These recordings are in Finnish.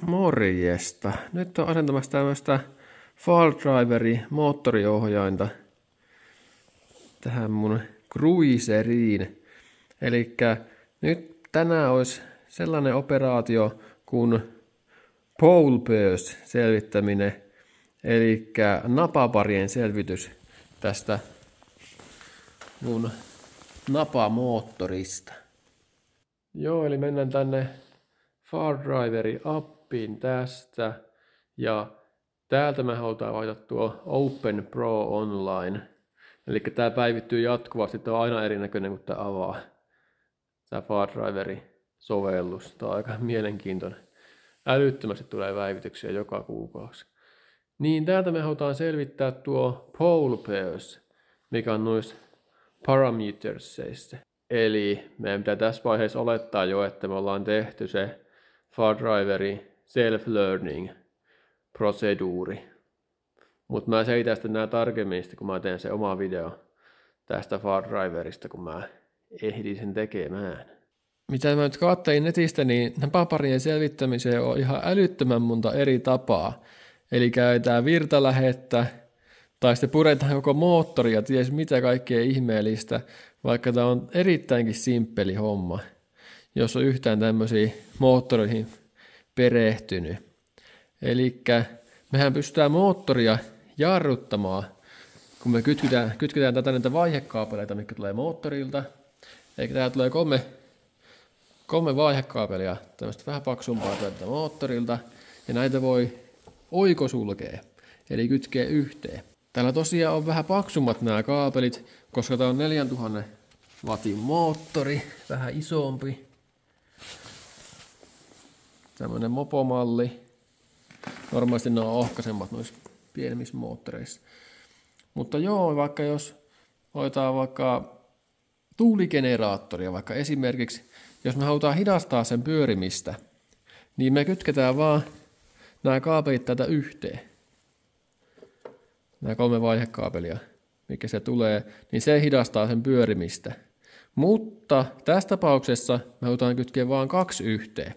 Morjesta. Nyt on asentamassa tämmöistä Fall Driveri moottoriohjainta tähän mun cruiseriin. Eli nyt tänään olisi sellainen operaatio kuin pole burst selvittäminen, eli napaparien selvitys tästä mun napamoottorista. Joo, eli mennään tänne Far Driveri appiin tästä ja täältä me halutaan vaihtaa tuo Open Pro Online. Eli tämä päivittyy jatkuvasti, tämä on aina erinäköinen kuin tämä avaa. Tämä Far Driveri sovellus, tämä on aika mielenkiintoinen. Älyttömästi tulee päivityksiä joka kuukausi. Niin täältä me halutaan selvittää tuo pole pairs, mikä on noissa parametersseissa. Eli meidän pitää tässä vaiheessa olettaa jo, että me ollaan tehty se far driveri self-learning proseduuri. Mutta mä selitän sitten nämä tarkemmin, kun mä teen se oma video tästä far driverista, kun mä ehdin sen tekemään. Mitä mä nyt katsoin netistä, niin napaparien selvittämiseen on ihan älyttömän monta eri tapaa. Eli käytetään virtalähettä, tai sitten puretaan koko moottori ja ties mitä kaikkea ihmeellistä, vaikka tämä on erittäinkin simppeli homma, jos on yhtään tämmöisiä moottoreihin perehtynyt. Eli mehän pystytään moottoria jarruttamaan, kun me kytketään, kytketään tätä näitä vaihekaapeleita, mitkä tulee moottorilta. Eli täällä tulee kolme, kolme vaihekaapelia, tämmöistä vähän paksumpaa täältä moottorilta, ja näitä voi oikosulkea, eli kytkeä yhteen. Täällä tosiaan on vähän paksummat nämä kaapelit, koska tämä on 4000 watin moottori, vähän isompi. Tämmöinen mopomalli. Normaalisti ne on ohkaisemmat noissa pienemmissä moottoreissa. Mutta joo, vaikka jos hoitaa vaikka tuuligeneraattoria, vaikka esimerkiksi, jos me halutaan hidastaa sen pyörimistä, niin me kytketään vaan nämä kaapelit tätä yhteen. Nämä kolme vaihekaapelia, mikä se tulee, niin se hidastaa sen pyörimistä. Mutta tässä tapauksessa me halutaan kytkeä vain kaksi yhteen.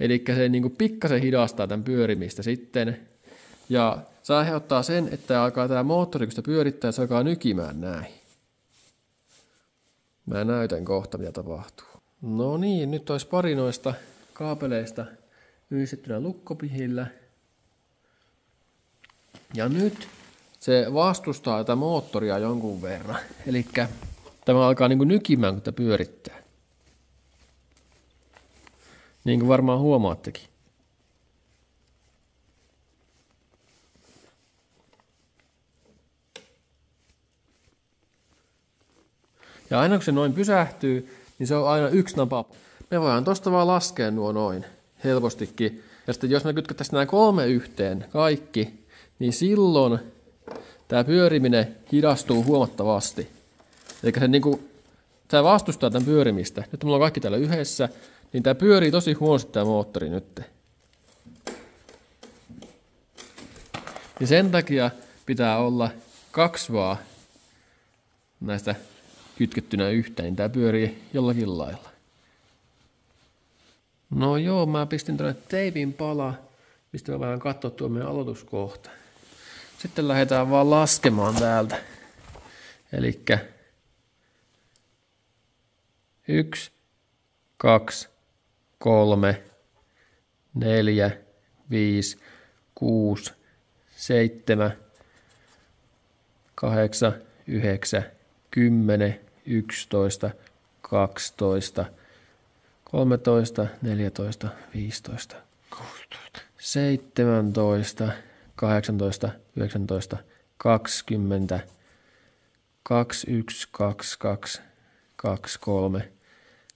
Eli se niin kuin pikkasen hidastaa tämän pyörimistä sitten. Ja se aiheuttaa sen, että alkaa tämä moottori, kun sitä pyörittää, se alkaa nykimään näin. Mä näytän kohta, mitä tapahtuu. No niin, nyt olisi pari noista kaapeleista yhdistettynä lukkopihillä. Ja nyt se vastustaa tätä moottoria jonkun verran. Eli tämä alkaa niin kuin nykimään, kun tämä pyörittää. Niin kuin varmaan huomaattekin. Ja aina kun se noin pysähtyy, niin se on aina yksi napa. Me voidaan tosta vaan laskea nuo noin helpostikin. Ja sitten jos me kytkettäisiin nämä kolme yhteen, kaikki, niin silloin tämä pyöriminen hidastuu huomattavasti. Eli se, niin kuin, vastustaa tämän pyörimistä. Nyt mulla on kaikki täällä yhdessä, niin tämä pyörii tosi huonosti tämä moottori nyt. Ja sen takia pitää olla kaksi vaan näistä kytkettynä yhteen, niin tämä pyörii jollakin lailla. No joo, mä pistin tuonne teipin pala, mistä mä vähän katsoa tuo meidän aloituskohta. Sitten lähdetään vaan laskemaan täältä. Eli yksi, kaksi, kolme, neljä, viisi, kuusi, seitsemän, kahdeksan, yhdeksän, kymmenen, yksitoista, kaksitoista, kolmetoista, neljätoista, viisitoista, kuusitoista, seitsemäntoista, 18, 19, 20, 21, 22, 23,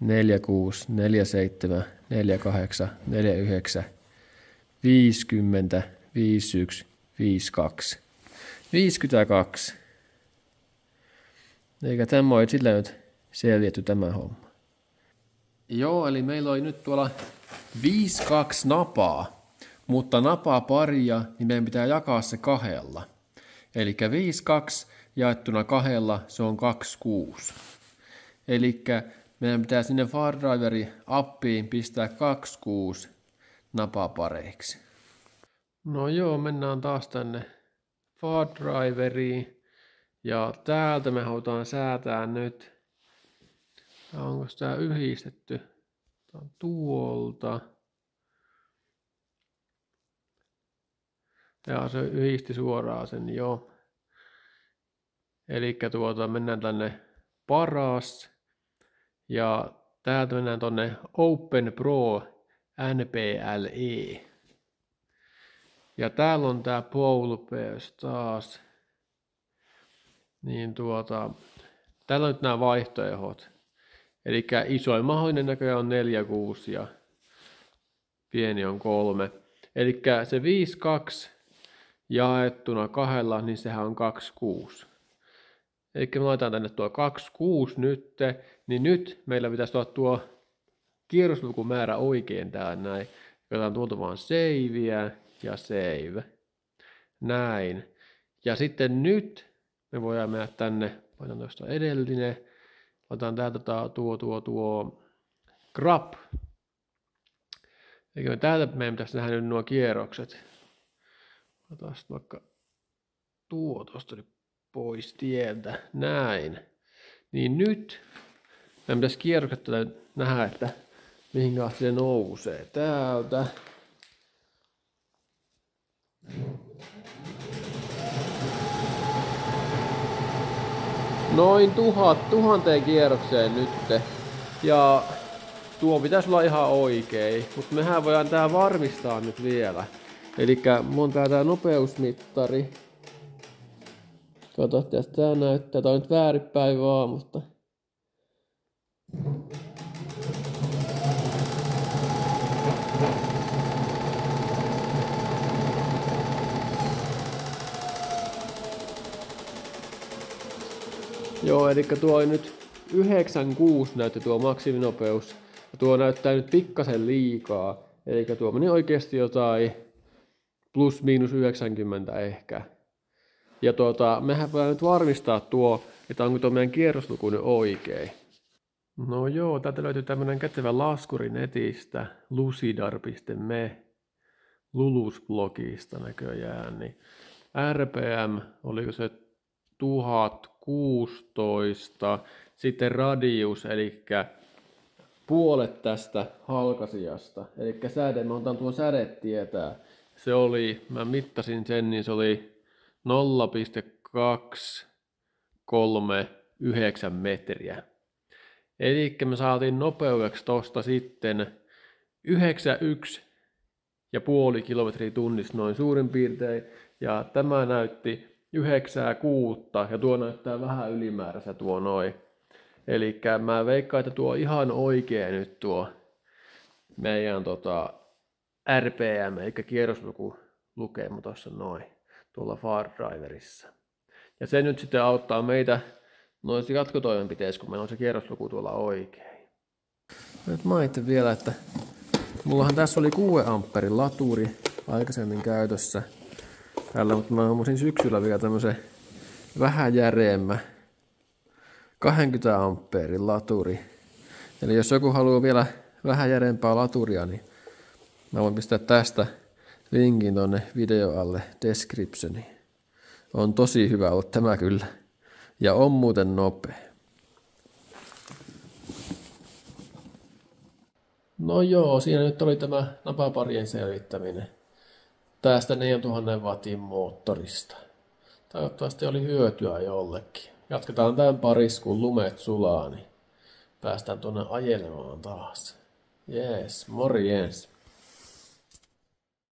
46, 47, 48, 49, 50, 51, 52. 52. Eikä tämä ole sillä nyt selvietty tämä homma. Joo, eli meillä oli nyt tuolla 52 napaa, mutta napaa paria, niin meidän pitää jakaa se kahdella. Eli 52 jaettuna kahdella, se on 26. Eli meidän pitää sinne FarDriveri appiin pistää 26 napapareiksi. No joo, mennään taas tänne FarDriveriin. Ja täältä me halutaan säätää nyt. Onko tämä yhdistetty? Tämä on tuolta. Ja se yhdisti suoraan sen jo. Eli tuota, mennään tänne paras. Ja täältä mennään tonne Open Pro NPLE. Ja täällä on tää Bears taas. Niin tuota, täällä on nyt nämä vaihtoehdot. Eli isoin mahdollinen näköjään on 4, 6 ja pieni on 3. Eli se 5, 2 jaettuna kahdella, niin sehän on 2, 6. Eli me laitetaan tänne tuo 26 nyt, niin nyt meillä pitäisi olla tuo kierroslukumäärä oikein täällä näin. Otetaan tuolta vaan saveä ja save. Näin. Ja sitten nyt me voidaan mennä tänne, painan tuosta edellinen, otetaan täältä tuo, tuo, tuo grab. Eli me täältä meidän pitäisi nähdä nyt nuo kierrokset. Otetaan vaikka tuo tuosta nyt pois tieltä, näin. Niin nyt meidän pitäisi kierrokset nähdä, että mihin asti se nousee. Täältä. Noin tuhat, tuhanteen kierrokseen nyt. Ja tuo pitäisi olla ihan oikein, mutta mehän voidaan tää varmistaa nyt vielä. Eli mun tää, tää nopeusmittari. Kato, tää näyttää, tää on nyt väärinpäin vaan, mutta Joo, eli tuo nyt 96 näytti tuo maksiminopeus. Ja tuo näyttää nyt pikkasen liikaa. Eli tuo meni oikeasti jotain plus miinus 90 ehkä. Ja tuota, mehän voidaan nyt varmistaa tuo, että onko tuo meidän kierrosluku nyt oikein. No joo, täältä löytyy tämmönen kätevä laskuri netistä, lucidar.me, Lulus-blogista näköjään, niin RPM, oliko se 1016, sitten radius, eli puolet tästä halkasijasta, eli säde, mä otan tuon säde tietää, se oli, mä mittasin sen, niin se oli 0,239 metriä. Eli me saatiin nopeudeksi tosta sitten 91 ja puoli tunnissa noin suurin piirtein. Ja tämä näytti 96 ja tuo näyttää vähän ylimääräistä tuo noin. Eli mä veikkaan, että tuo ihan oikein nyt tuo meidän tota, RPM, eli kierrosluku lukema tuossa noin, tuolla Far Driverissa. Ja se nyt sitten auttaa meitä noissa jatkotoimenpiteissä, kun meillä on se kierrosluku tuolla oikein. Nyt mainitsin vielä, että mullahan tässä oli 6 amperin laturi aikaisemmin käytössä tällä, mutta mä hommasin syksyllä vielä tämmöisen vähän järeemmä 20 amperin laturi. Eli jos joku haluaa vielä vähän järeempää laturia, niin mä voin pistää tästä linkin tonne video alle descriptioniin. On tosi hyvä ollut tämä kyllä. Ja on muuten nopea. No joo, siinä nyt oli tämä napaparien selvittäminen tästä 4000 wattin moottorista. Toivottavasti oli hyötyä jollekin. Jatketaan tämän paris, kun lumet sulaa, niin päästään tuonne ajelemaan taas. Jees, morjens.